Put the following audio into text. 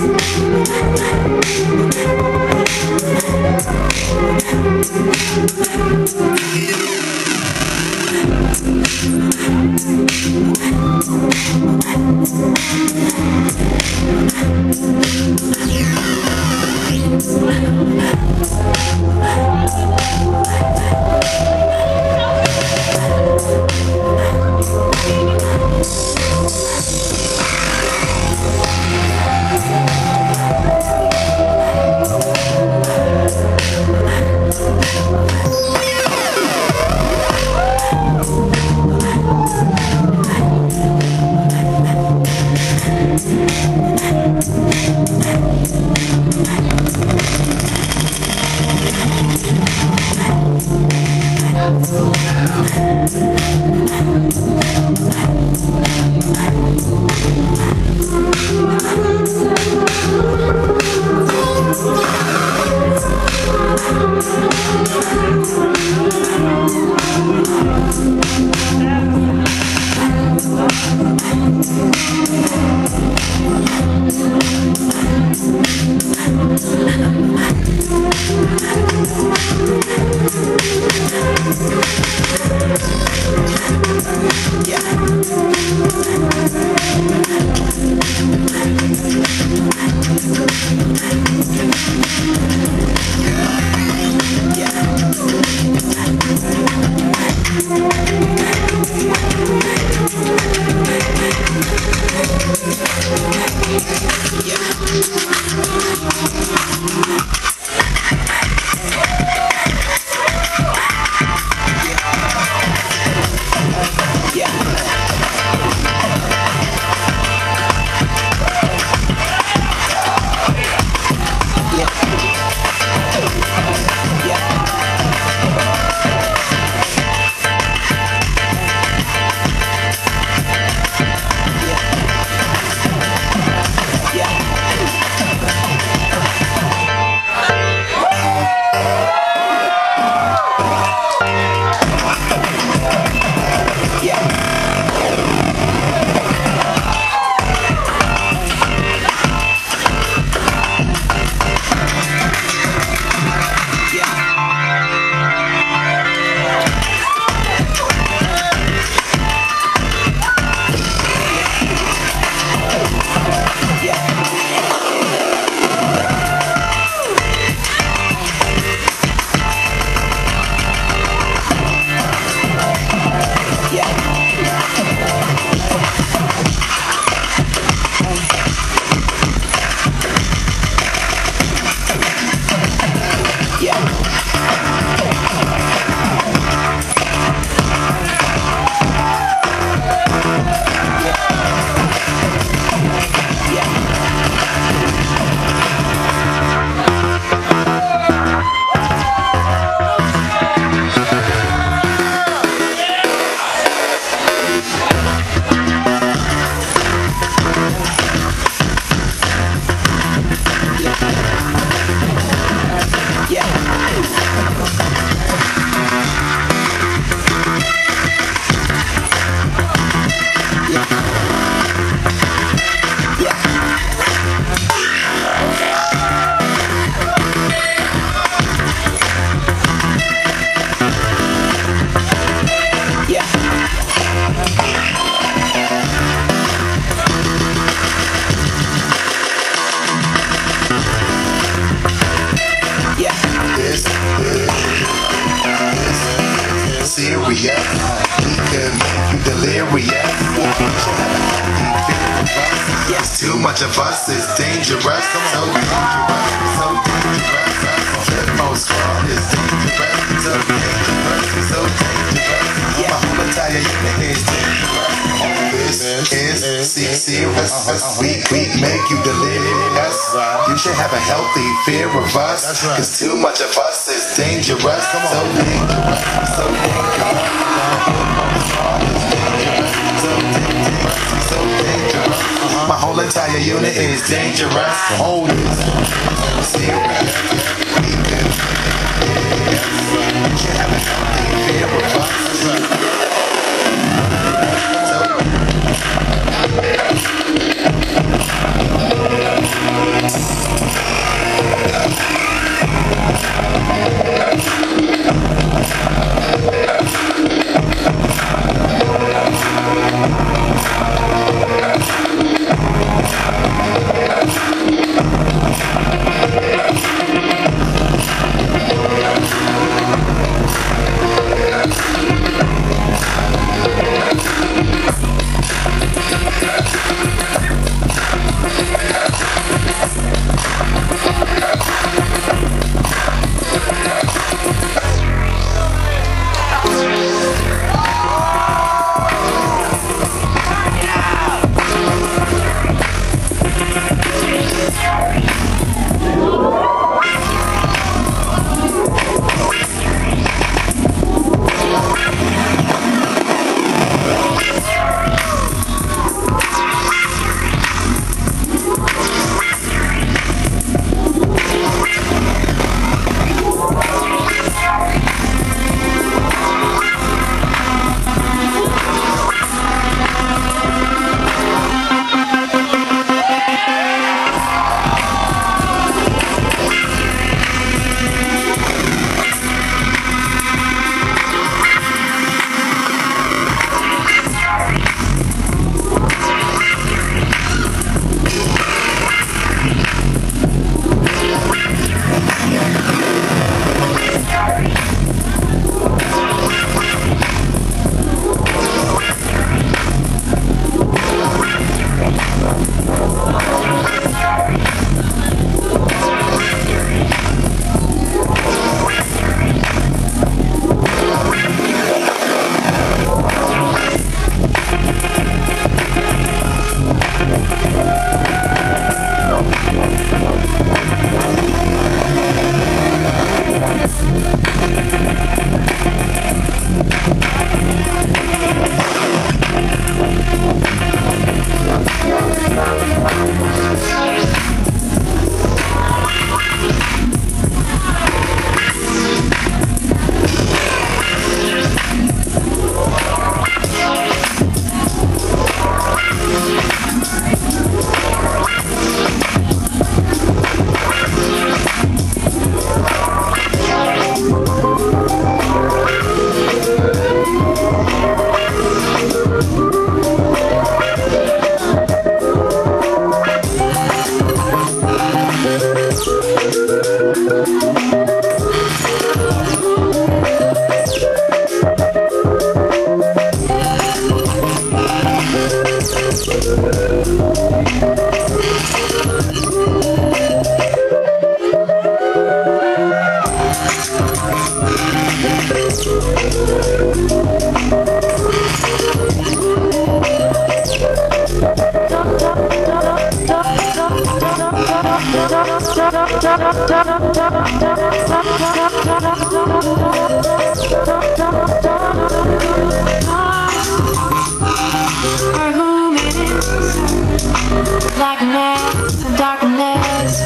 We'll be. much of us is dangerous. So dangerous, so dangerous. Chemo squad is dangerous, so dangerous, so dangerous. I'm gonna whole entire unit is dangerous. This is serious. We, we make you delirious. You should have a healthy fear of us. Cause too much of us is dangerous, so dangerous. Dangerous. Hold it. blackness and darkness